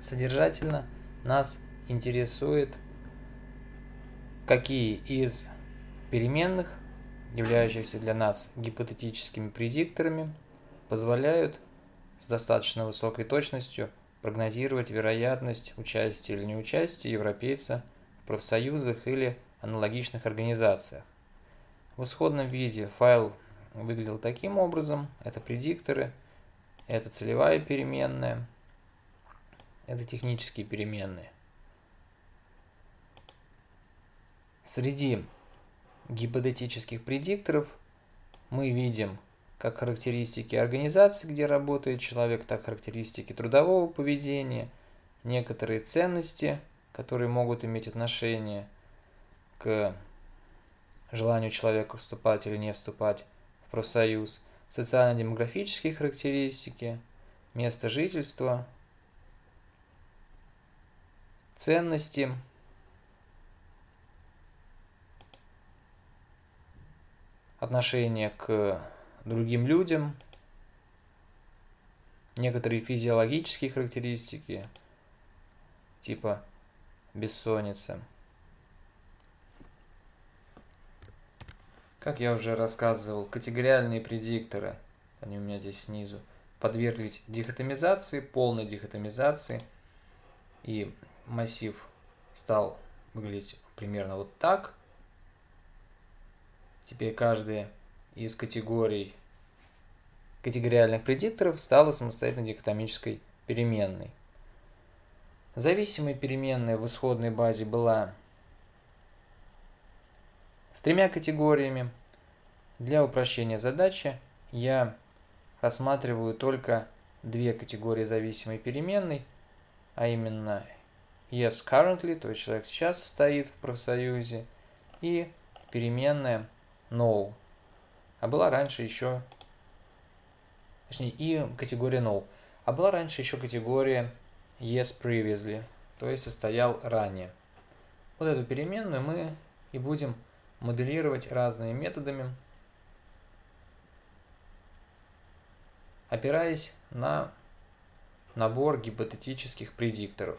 Содержательно нас интересует, какие из переменных, являющихся для нас гипотетическими предикторами, позволяют с достаточно высокой точностью прогнозировать вероятность участия или неучастия европейца в профсоюзах или аналогичных организациях. В исходном виде файл выглядел таким образом. Это предикторы, это целевая переменная, это технические переменные. Среди гипотетических предикторов мы видим как характеристики организации, где работает человек, так характеристики трудового поведения, некоторые ценности, которые могут иметь отношение к желанию человека вступать или не вступать в профсоюз, социально-демографические характеристики, место жительства, ценности, отношение к другим людям, некоторые физиологические характеристики, типа бессонница. Как я уже рассказывал, категориальные предикторы, они у меня здесь снизу, подверглись дихотомизации, полной дихотомизации, и массив стал выглядеть примерно вот так. Теперь каждая из категорий категориальных предикторов стала самостоятельно дихотомической переменной. Зависимой переменной в исходной базе была с тремя категориями. Для упрощения задачи я рассматриваю только две категории зависимой переменной, а именно yes currently, то есть человек сейчас стоит в профсоюзе, и переменная no, а была раньше еще, точнее, и категория no. А была раньше еще категория yes previously, то есть состоял ранее. Вот эту переменную мы и будем моделировать разными методами, опираясь на набор гипотетических предикторов.